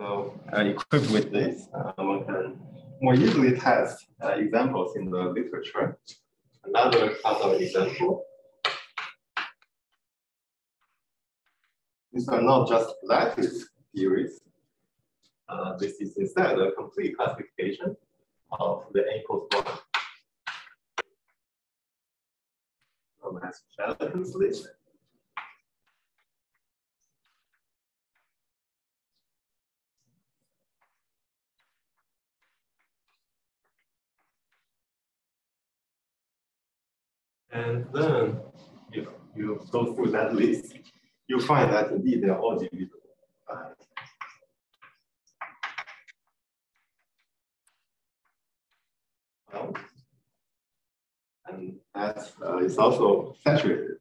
Uh, equipped with this, uh, one can more easily test uh, examples in the literature. Another class of example These are not just lattice theories. Uh, this is instead a complete classification of the n equals one. From Schellekens' list. And then if you go through that list, you find that indeed they are all divisible. Well, and that uh, is also saturated.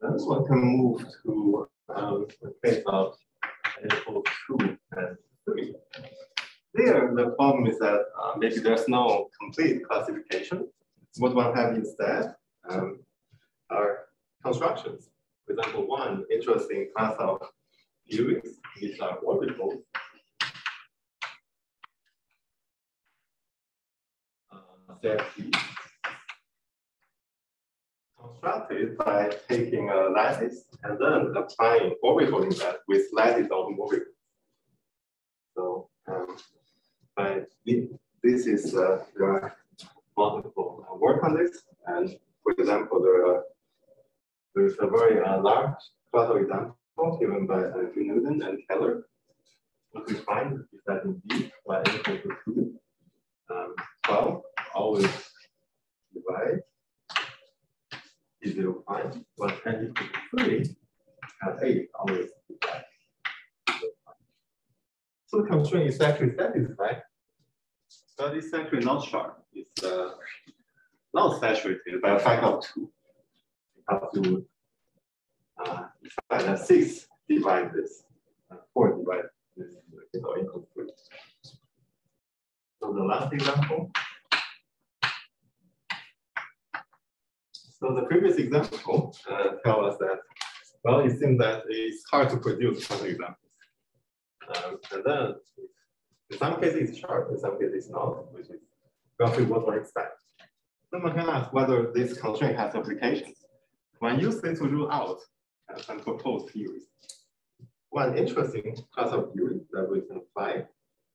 Then one can move to um, the case of n equals 2 and 3. There, the problem is that uh, maybe there's no complete classification. What one have instead um, are constructions. For example, one interesting class of theories, which are orbifolds. Uh, constructed by taking a lattice and then applying orbital in that with lattice on orbifold. So um, but this is, uh, there are multiple work on this. And for example, there are, there's a very uh, large class of examples given by uh, Newton and Keller. What we find is that indeed y equal to 2, um, 12 always divide is 0 prime, but n equal to 3 and 8 always. So the constraint is actually satisfied, but it's actually not sharp. It's uh, not saturated by a factor of two. You have to uh, find that six divide this, uh, four divide this, is all incomplete. So the last example. so the previous example uh, tell us that, well, it seems that it's hard to produce quantum examples. Um, and then in some cases it's sharp, in some cases it's not, which is roughly what one expects. Someone can ask whether this constraint has applications. When use this to rule out some proposed theories. One interesting class of theory that we can apply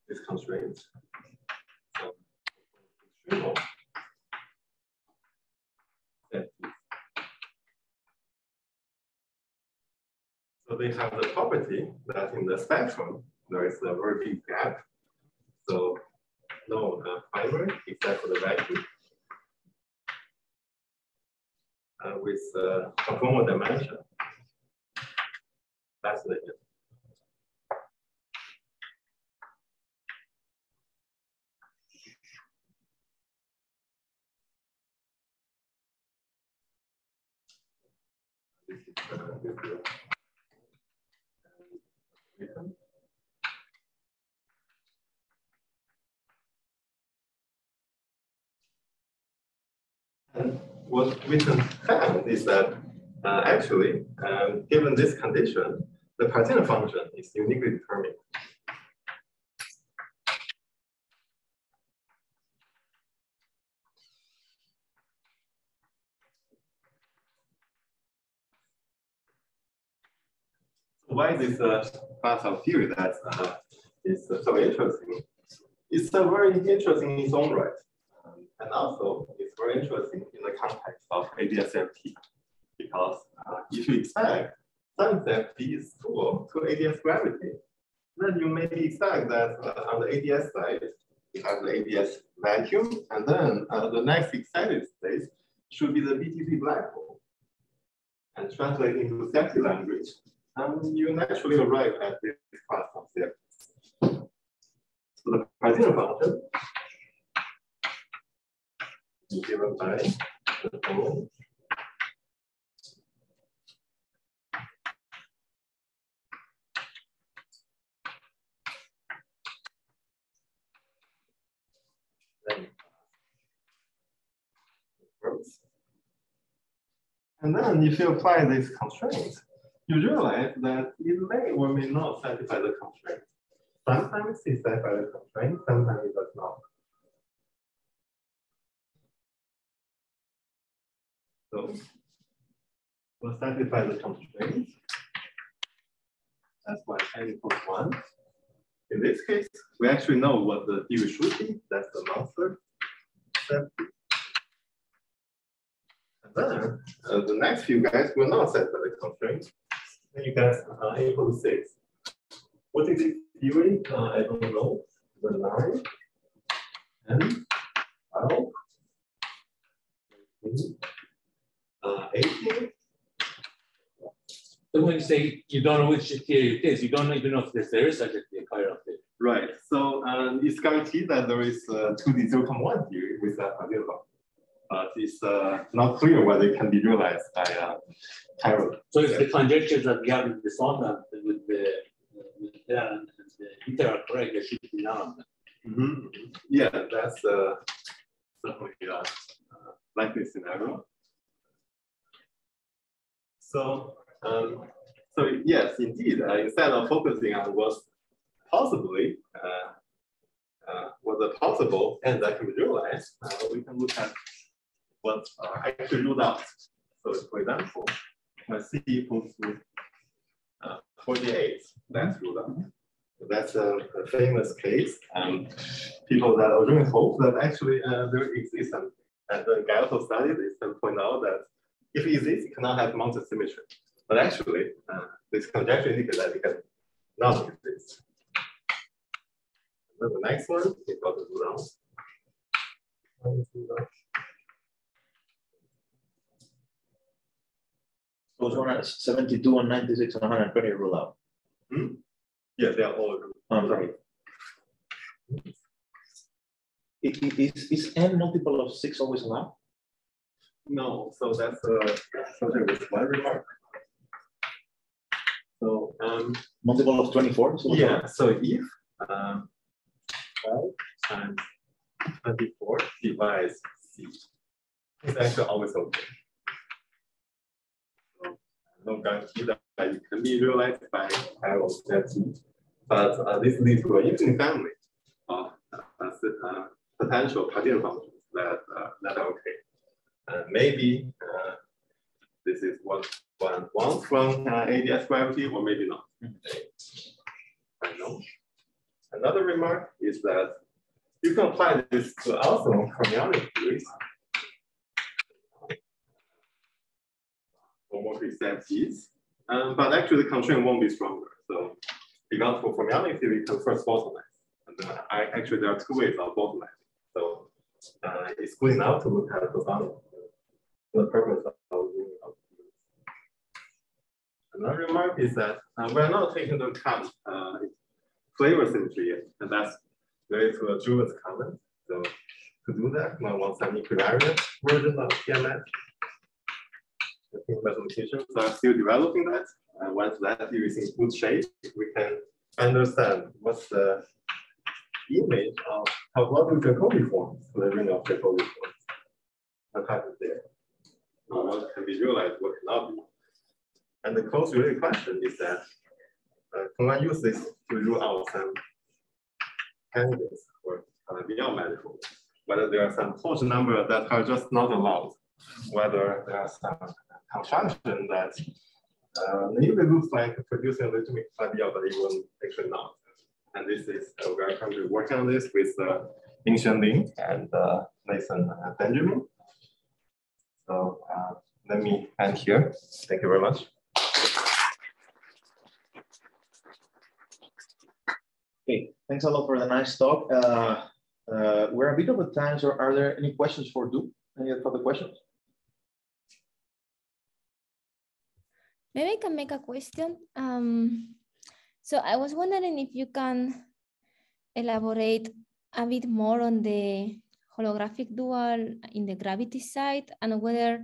this constraint. So, So they have the property that in the spectrum, there is a very big gap. So no uh, fiber except for the vacuum. Uh, with uh, conformal dimension. That's the is and what we can found is that uh, actually, um, given this condition, the Partition function is uniquely determined. Why this uh, class of theory that uh, is uh, so interesting? It's uh, very interesting in its own right. Um, and also, it's very interesting in the context of ADS-FT. Because uh, if you expect some FT is equal to ADS gravity, then you may expect that uh, on the ADS side, you have the ADS vacuum, and then uh, the next excited state should be the BTZ black hole. And translate into CFT language, Um, and you naturally arrive at this class of So the Partition function is given by the following. And then if you apply these constraints, you realize that it may or may not satisfy the constraint. Sometimes it satisfies the constraint, sometimes it does not. So we'll satisfy the constraint. That's why n equals one. In this case, we actually know what the theory should be. That's the monster. And then uh, the next few guys will not satisfy the constraint. And you guys uh, equal to six. What is the theory? Uh, I don't know. The nine and 12, uh, 18. So when you say you don't know which theory it is, you don't even know if there is such a chiral theory. Right. So um, it's guaranteed that there is a 2D 0.1 theory with that particular but it's uh, not clear whether it can be realized by uh, chiral. So if the conjectures that we have in the sonda with the with the and the inter correct, there should be them. Mm -hmm. Yeah, that's uh, certainly uh, uh, likely scenario. So, um, so yes, indeed, uh, instead of focusing on what's possibly uh, uh, possible and that can be realized, uh, we can look at what uh, actually ruled out. So for example, when C equals to uh, 48, that's ruled out. That's a, a, famous case, and people that are originally hope that actually uh, there exists something. And the guy also studied this and point out that if it exists, it cannot have mounted symmetry. But actually, uh, this conjecture indicates that it can not exist. And then the next one is also ruled out. Those 172 and 96 and 120 rule out. Hmm? Yeah, they are all. Oh, sorry. Is, is n multiple of six always allowed? No, so that's a something with one remark. So um, multiple of 24? So yeah, so if um, 12 times 24 divides c, it's actually always okay. Guarantee that it can be realized by chiral CFT. But uh, this leads to an infinite family of uh, uh, potential partition functions that, uh, that are okay. And maybe uh, this is what one wants from uh, ADS gravity, or maybe not. I know. Another remark is that you can apply this to also fermionic theories. Holomorphic CFTs, um, but actually the constraint won't be stronger. So because for you can first bottleneck. And then I actually there are two ways of bottlenecking. So uh, it's good enough to look at the for the purpose of Another remark is that uh, we're not taking into account uh, flavor symmetry and that's related to a Julius comment. So to do that, one wants an equivariant version of TMF. I think mathematicians are still developing that. And once that is in good shape, we can understand what's the image of how what do Jacobi forms for the ring of Jacobi forms. What happens there? what can be realized, what cannot be. And the close related question is that uh, can I use this to rule out some candidates for uh, beyond manifold? Whether there are some Hodge number that are just not allowed, whether there are some construction that uh, maybe looks like producing a legitimate idea, but will actually not. And this is, uh, we are currently working on this with uh, Ying-Hsuan Lin and uh, Nathan uh, Benjamin. So uh, let me end here. Thank you very much. Okay, thanks a lot for the nice talk. Uh, uh, we're a bit a time, so are there any questions for Du? Any further questions? Maybe I can make a question. Um, so I was wondering if you can elaborate a bit more on the holographic dual in the gravity side and whether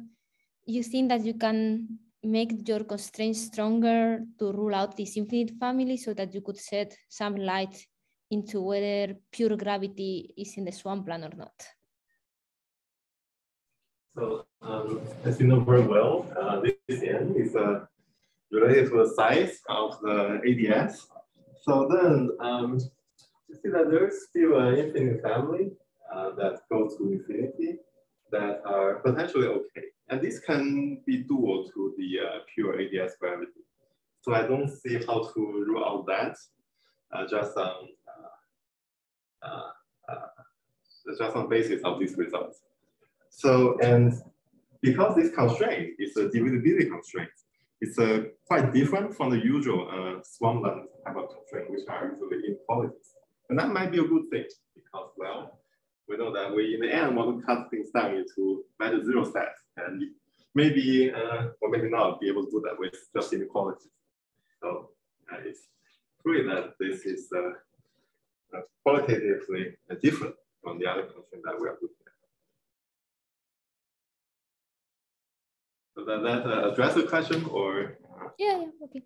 you think that you can make your constraints stronger to rule out this infinite family so that you could set some light into whether pure gravity is in the swampland or not. So um, as you know very well, uh, this n is uh, related to the size of the ADS. So then um, you see that there's still an infinite family uh, that goes to infinity that are potentially okay. And this can be dual to the uh, pure ADS gravity. So I don't see how to rule out that uh, just on uh, uh, uh, just on basis of these results. So and because this constraint is a divisibility constraint, it's uh, quite different from the usual uh, swampland type of constraint, which are usually inequalities. And that might be a good thing because, well, we know that we in the end want to cut things down into measure zero sets and maybe uh, or maybe not be able to do that with just inequalities. So uh, it's true that this is uh, uh qualitatively different from the other constraint that we are looking at. So that, that uh, address the question or? Yeah, yeah, okay.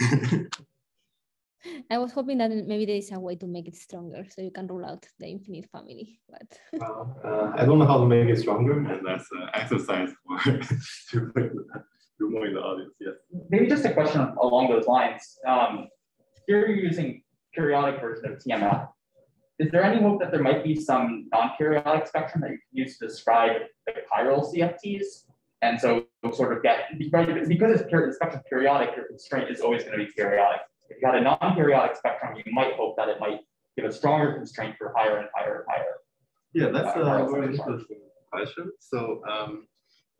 I was hoping that maybe there is a way to make it stronger so you can rule out the infinite family. But well, uh, I don't know how to make it stronger, and that's an exercise for to do more in the audience. Yes. Maybe just a question along those lines. Um, here you're using periodic version of TMF. Is there any hope that there might be some non-periodic spectrum that you can use to describe the chiral CFTs? And so sort of get, because it's the spectrum periodic, your constraint is always going to be periodic. If you had a non-periodic spectrum, you might hope that it might give a stronger constraint for higher and higher and higher. Yeah, that's a very interesting question. So um,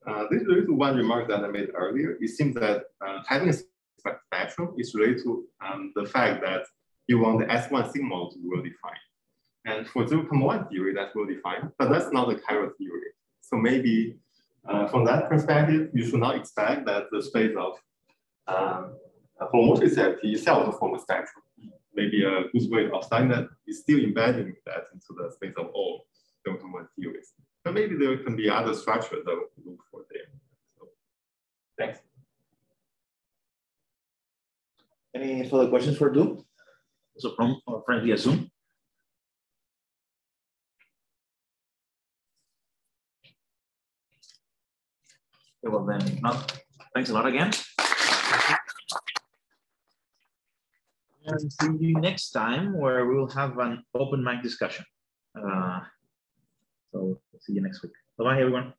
uh, this relates to one remark that I made earlier. It seems that uh, having a spectrum is related to um, the fact that you want the S1 sigma to be well defined. And for 0.1 theory, that's well defined, but that's not the chiral theory. So maybe uh, from that perspective, you should not expect that the space of um, holomorphic CFT itself form a spectrum. Maybe a good way of saying that is still embedding that into the space of all delta one theories. But maybe there can be other structures that we can look for there. So, thanks. Any further questions for Du? So from our friend via Zoom. Okay, well then, thanks a lot again. And see you next time where we will have an open mic discussion. Uh, so see you next week. Bye bye, everyone.